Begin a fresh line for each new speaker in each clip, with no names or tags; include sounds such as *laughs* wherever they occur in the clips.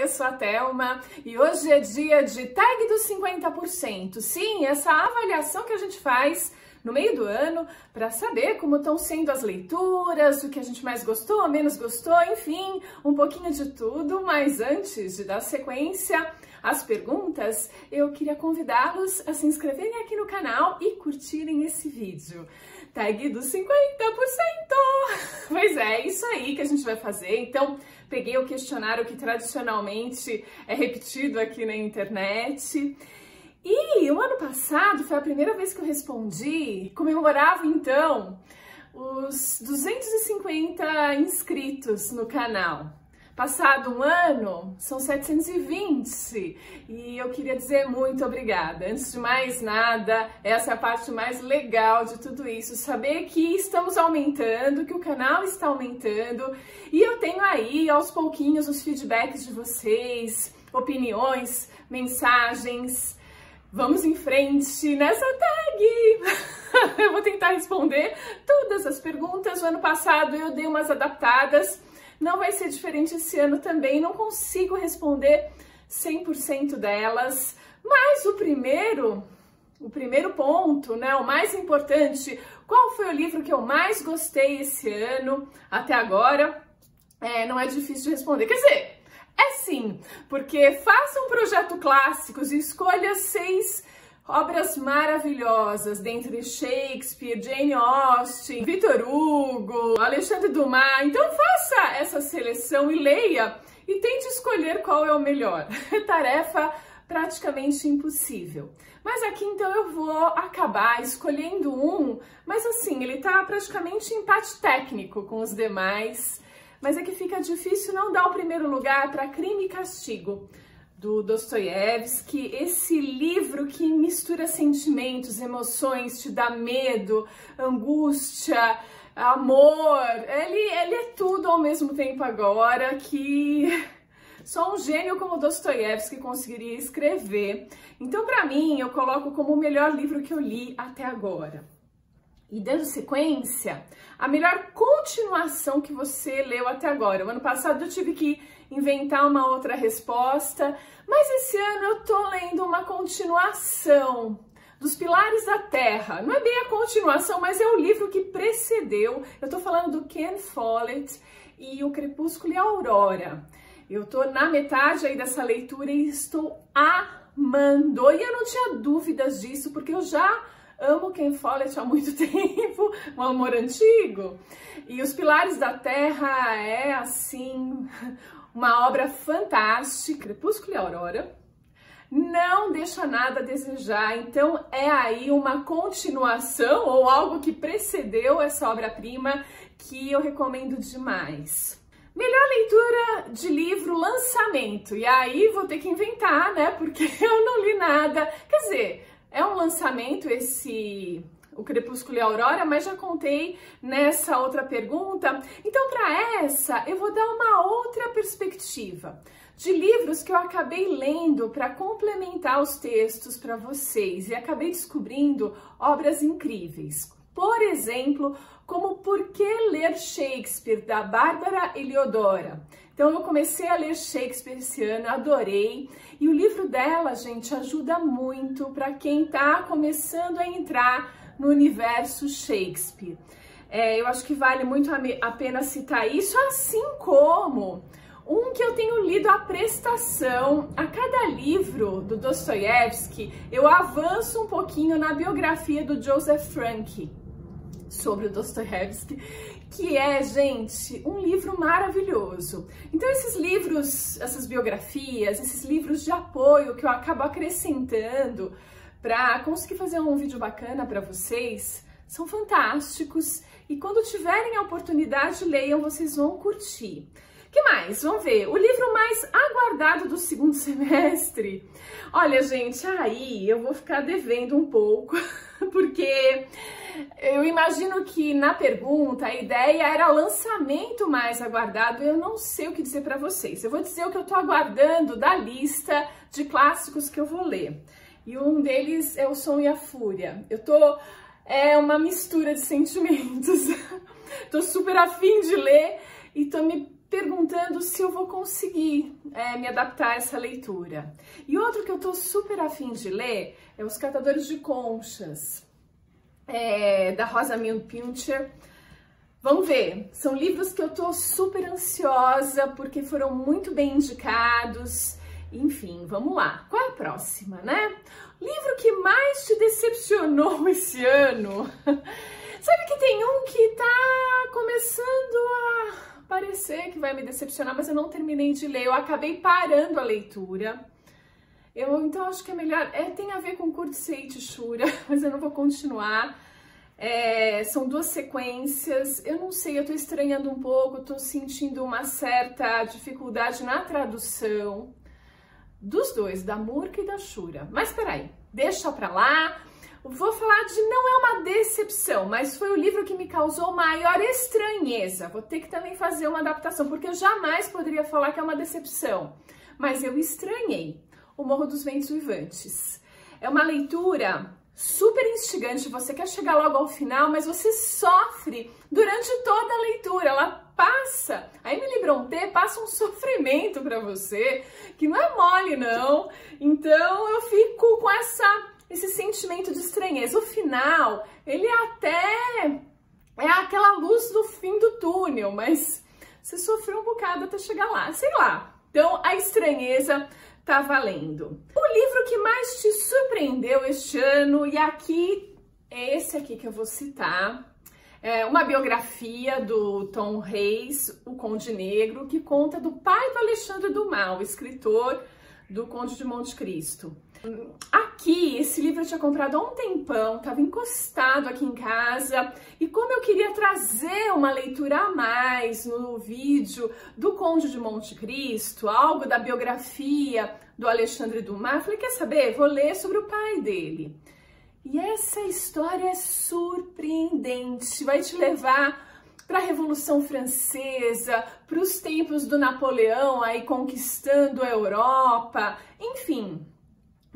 eu sou a Thelma e hoje é dia de tag dos 50%. Sim, essa avaliação que a gente faz no meio do ano para saber como estão sendo as leituras, o que a gente mais gostou, menos gostou, enfim, um pouquinho de tudo. Mas antes de dar sequência às perguntas, eu queria convidá-los a se inscreverem aqui no canal e curtirem esse vídeo. Tag dos 50%! É isso aí que a gente vai fazer. Então, peguei o questionário que tradicionalmente é repetido aqui na internet e o ano passado foi a primeira vez que eu respondi, comemorava então os 250 inscritos no canal. Passado um ano, são 720 e eu queria dizer muito obrigada. Antes de mais nada, essa é a parte mais legal de tudo isso, saber que estamos aumentando, que o canal está aumentando e eu tenho aí aos pouquinhos os feedbacks de vocês, opiniões, mensagens, Vamos em frente nessa tag! *laughs* eu vou tentar responder todas as perguntas. O ano passado eu dei umas adaptadas, não vai ser diferente esse ano também. Não consigo responder 100% delas, mas o primeiro, o primeiro ponto, né, o mais importante, qual foi o livro que eu mais gostei esse ano até agora? É, não é difícil de responder. Quer dizer, é sim, porque faça um projeto clássicos e escolha seis obras maravilhosas, dentre Shakespeare, Jane Austen, Victor Hugo, Alexandre Dumas. Então faça essa seleção e leia e tente escolher qual é o melhor. *laughs* Tarefa praticamente impossível. Mas aqui então eu vou acabar escolhendo um, mas assim, ele tá praticamente em empate técnico com os demais mas é que fica difícil não dar o primeiro lugar para Crime e Castigo, do Dostoiévski, esse livro que mistura sentimentos, emoções, te dá medo, angústia, amor, ele, ele é tudo ao mesmo tempo agora que *laughs* só um gênio como Dostoiévski conseguiria escrever. Então, para mim, eu coloco como o melhor livro que eu li até agora. E dando sequência, a melhor continuação que você leu até agora. O ano passado eu tive que inventar uma outra resposta, mas esse ano eu tô lendo uma continuação dos Pilares da Terra. Não é bem a continuação, mas é o livro que precedeu. Eu tô falando do Ken Follett e o Crepúsculo e a Aurora. Eu tô na metade aí dessa leitura e estou amando. E eu não tinha dúvidas disso, porque eu já Amo Ken Follett há muito *laughs* tempo, um amor antigo. E Os Pilares da Terra é, assim, uma obra fantástica. Crepúsculo e Aurora. Não deixa nada a desejar, então é aí uma continuação ou algo que precedeu essa obra-prima que eu recomendo demais. Melhor leitura de livro lançamento. E aí vou ter que inventar, né? Porque *laughs* eu não li nada. Quer dizer, é um lançamento esse o Crepúsculo e a Aurora, mas já contei nessa outra pergunta. Então, para essa, eu vou dar uma outra perspectiva de livros que eu acabei lendo para complementar os textos para vocês e acabei descobrindo obras incríveis. Por exemplo, como Por que Ler Shakespeare, da Bárbara Eliodora. Então eu comecei a ler Shakespeare esse ano, adorei. E o livro dela, gente, ajuda muito para quem está começando a entrar no universo Shakespeare. É, eu acho que vale muito a pena citar isso, assim como um que eu tenho lido a prestação. A cada livro do Dostoiévski, eu avanço um pouquinho na biografia do Joseph Frank sobre o Dostoiévski, que é, gente, um livro maravilhoso. Então, esses livros, essas biografias, esses livros de apoio que eu acabo acrescentando para conseguir fazer um vídeo bacana para vocês, são fantásticos e quando tiverem a oportunidade, leiam, vocês vão curtir que mais? Vamos ver. O livro mais aguardado do segundo *laughs* semestre. Olha, gente, aí eu vou ficar devendo um pouco, *laughs* porque eu imagino que na pergunta a ideia era lançamento mais aguardado. Eu não sei o que dizer para vocês. Eu vou dizer o que eu tô aguardando da lista de clássicos que eu vou ler. E um deles é O Som e a Fúria. Eu tô é uma mistura de sentimentos. *laughs* tô super afim de ler e tô me perguntando se eu vou conseguir é, me adaptar a essa leitura. E outro que eu tô super afim de ler é Os Catadores de Conchas, é, da Rosamund Pilcher. Vamos ver, são livros que eu tô super ansiosa porque foram muito bem indicados. Enfim, vamos lá. Qual é a próxima, né? Livro que mais te decepcionou *laughs* esse ano? Sabe que tem um que tá começando a parecer que vai me decepcionar, mas eu não terminei de ler. Eu acabei parando a leitura. Eu então acho que é melhor. É, tem a ver com Kurtzeit Shura, *laughs* mas eu não vou continuar. É, são duas sequências. Eu não sei, eu tô estranhando um pouco, tô sentindo uma certa dificuldade na tradução dos dois, da Murka e da Shura. Mas peraí, deixa pra lá. Vou falar de não é uma decepção, mas foi o livro que me causou maior estranheza. Vou ter que também fazer uma adaptação, porque eu jamais poderia falar que é uma decepção. Mas eu estranhei O Morro dos Ventos Vivantes. É uma leitura super instigante, você quer chegar logo ao final, mas você sofre durante toda a leitura. Ela passa, a Emily Brontë passa um sofrimento para você que não é mole não. Então eu fico com essa esse sentimento de estranheza. O final, ele até é aquela luz do fim do túnel, mas você sofreu um bocado até chegar lá, sei lá. Então a estranheza tá valendo. O livro que mais te surpreendeu este ano, e aqui é esse aqui que eu vou citar. É uma biografia do Tom Reis, o Conde Negro, que conta do pai do Alexandre Dumas, o escritor do Conde de Monte Cristo. Aqui, esse livro eu tinha comprado há um tempão, estava encostado aqui em casa, e como eu queria trazer uma leitura a mais no vídeo do Conde de Monte Cristo, algo da biografia do Alexandre Dumas, falei, quer saber? Vou ler sobre o pai dele. E essa história é surpreendente, vai te levar para a Revolução Francesa, para os tempos do Napoleão aí conquistando a Europa, enfim,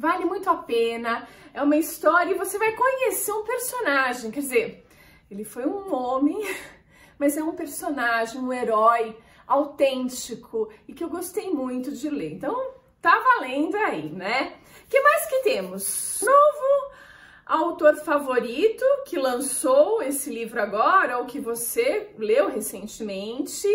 vale muito a pena. É uma história e você vai conhecer um personagem, quer dizer, ele foi um homem, *laughs* mas é um personagem, um herói autêntico e que eu gostei muito de ler. Então, tá valendo aí, né? que mais que temos? Novo autor favorito que lançou esse livro agora, ou que você leu recentemente,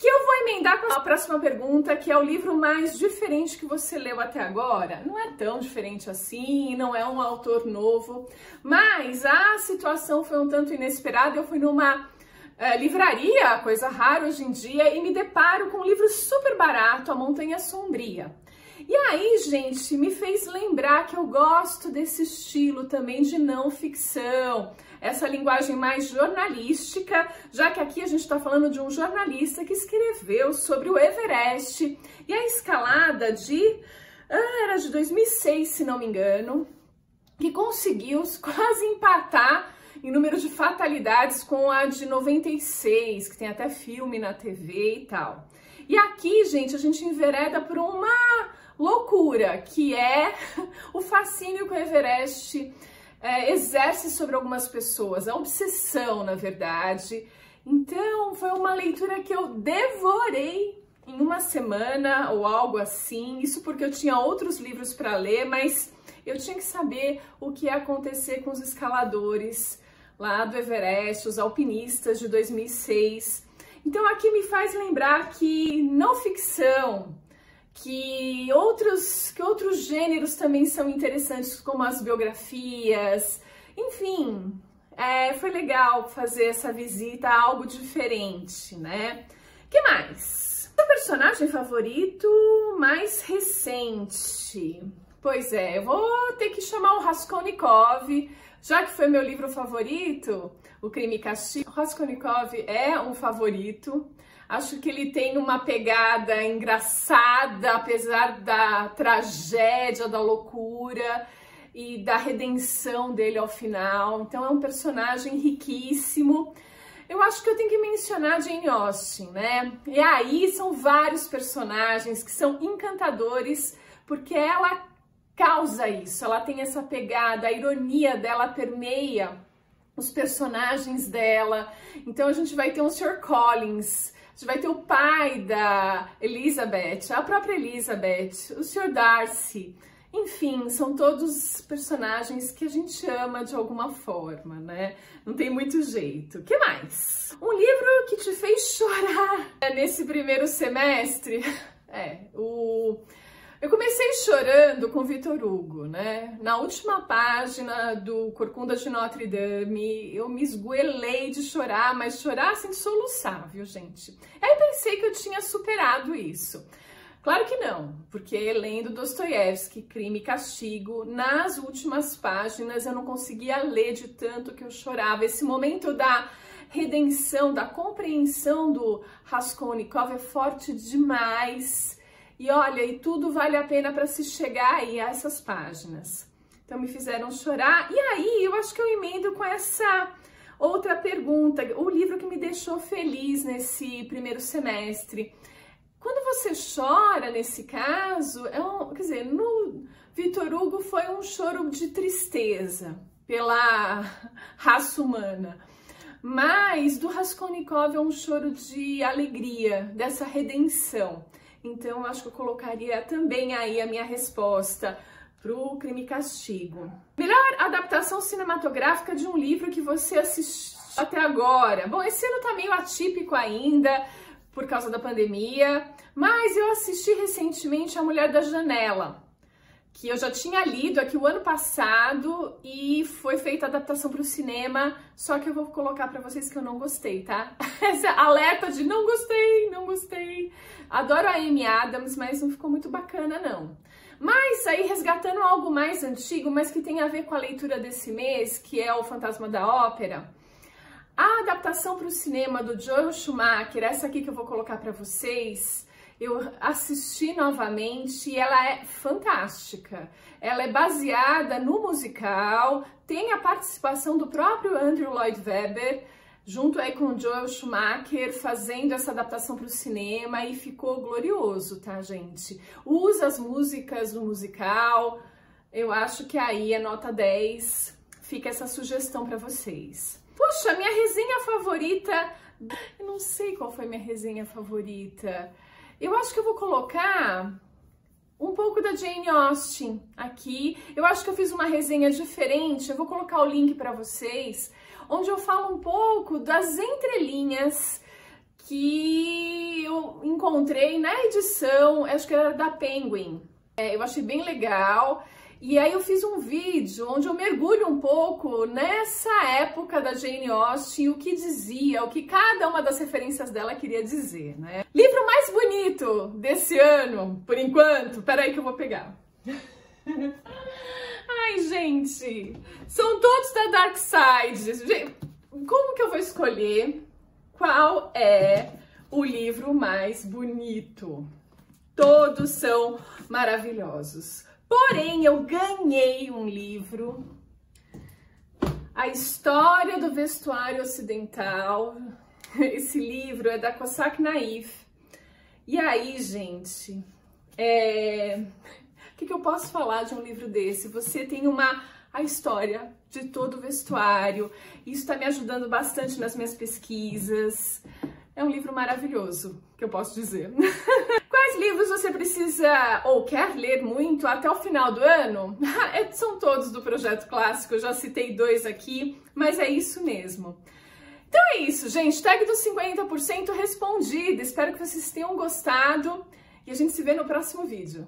que eu vou emendar com a próxima pergunta, que é o livro mais diferente que você leu até agora. Não é tão diferente assim, não é um autor novo, mas a situação foi um tanto inesperada. Eu fui numa uh, livraria, coisa rara hoje em dia, e me deparo com um livro super barato, A Montanha Sombria. E aí, gente, me fez lembrar que eu gosto desse estilo também de não ficção, essa linguagem mais jornalística, já que aqui a gente está falando de um jornalista que escreveu sobre o Everest e a escalada de. Ah, era de 2006, se não me engano, que conseguiu *laughs* quase empatar em número de fatalidades com a de 96, que tem até filme na TV e tal. E aqui, gente, a gente envereda por uma loucura, que é *laughs* o fascínio que o Everest é, exerce sobre algumas pessoas, a obsessão, na verdade. Então, foi uma leitura que eu devorei em uma semana ou algo assim. Isso porque eu tinha outros livros para ler, mas eu tinha que saber o que ia acontecer com os escaladores lá do Everest, os alpinistas de 2006. Então, aqui me faz lembrar que não ficção, que outros, que outros gêneros também são interessantes, como as biografias, enfim, é, foi legal fazer essa visita a algo diferente, né? que mais? Seu personagem favorito mais recente? Pois é, eu vou ter que chamar o Raskolnikov, já que foi meu livro favorito, O Crime e Castigo. Raskolnikov é um favorito. Acho que ele tem uma pegada engraçada, apesar da tragédia, da loucura e da redenção dele ao final. Então é um personagem riquíssimo. Eu acho que eu tenho que mencionar Jane Austen, né? E aí são vários personagens que são encantadores, porque ela causa isso, ela tem essa pegada, a ironia dela permeia os personagens dela. Então a gente vai ter um Sir Collins, gente vai ter o pai da Elizabeth, a própria Elizabeth, o Sr. Darcy. Enfim, são todos personagens que a gente ama de alguma forma, né? Não tem muito jeito. que mais? Um livro que te fez chorar *laughs* nesse primeiro semestre. É, o eu comecei chorando com Vitor Hugo, né? Na última página do Corcunda de Notre Dame, eu me esgoelei de chorar, mas chorar sem soluçar, viu, gente? Aí pensei que eu tinha superado isso. Claro que não, porque lendo Dostoiévski, Crime e Castigo, nas últimas páginas eu não conseguia ler de tanto que eu chorava. Esse momento da redenção, da compreensão do Raskolnikov é forte demais. E olha, e tudo vale a pena para se chegar aí a essas páginas. Então me fizeram chorar. E aí eu acho que eu emendo com essa outra pergunta, o livro que me deixou feliz nesse primeiro semestre. Quando você chora, nesse caso, é um, quer dizer, no Vitor Hugo foi um choro de tristeza pela *laughs* raça humana. Mas do Raskolnikov é um choro de alegria, dessa redenção. Então, acho que eu colocaria também aí a minha resposta pro Crime e Castigo. Melhor adaptação cinematográfica de um livro que você assistiu até agora. Bom, esse ano tá meio atípico ainda por causa da pandemia, mas eu assisti recentemente A Mulher da Janela, que eu já tinha lido aqui o ano passado e foi feita a adaptação para o cinema, só que eu vou colocar para vocês que eu não gostei, tá? *laughs* Essa alerta de não gostei, não gostei. Adoro a Amy Adams, mas não ficou muito bacana não. Mas aí resgatando algo mais antigo, mas que tem a ver com a leitura desse mês, que é o Fantasma da Ópera, a adaptação para o cinema do Joel Schumacher, essa aqui que eu vou colocar para vocês, eu assisti novamente e ela é fantástica. Ela é baseada no musical, tem a participação do próprio Andrew Lloyd Webber, junto aí com Joel Schumacher, fazendo essa adaptação para o cinema e ficou glorioso, tá, gente? Usa as músicas do musical, eu acho que aí é nota 10, fica essa sugestão para vocês. Poxa, minha resenha favorita, eu não sei qual foi minha resenha favorita. Eu acho que eu vou colocar um pouco da Jane Austen aqui. Eu acho que eu fiz uma resenha diferente. Eu vou colocar o link para vocês, onde eu falo um pouco das entrelinhas que eu encontrei na edição, acho que era da Penguin. É, eu achei bem legal. E aí eu fiz um vídeo onde eu mergulho um pouco nessa época da Jane Austen, o que dizia, o que cada uma das referências dela queria dizer, né? Livro mais bonito desse ano, por enquanto, peraí que eu vou pegar. *laughs* Ai, gente, são todos da Dark Side. Como que eu vou escolher qual é o livro mais bonito? Todos são maravilhosos. Porém, eu ganhei um livro, A História do Vestuário Ocidental. *laughs* Esse livro é da Cossack Naif. E aí, gente, é... o que, que eu posso falar de um livro desse? Você tem uma a história de todo o vestuário. Isso está me ajudando bastante nas minhas pesquisas. É um livro maravilhoso, que eu posso dizer. *laughs* Quais livros você precisa ou quer ler muito até o final do ano? *laughs* É, são todos do Projeto Clássico, eu já citei dois aqui, mas é isso mesmo. Então é isso, gente. Tag dos 50% respondida. Espero que vocês tenham gostado e a gente se vê no próximo vídeo.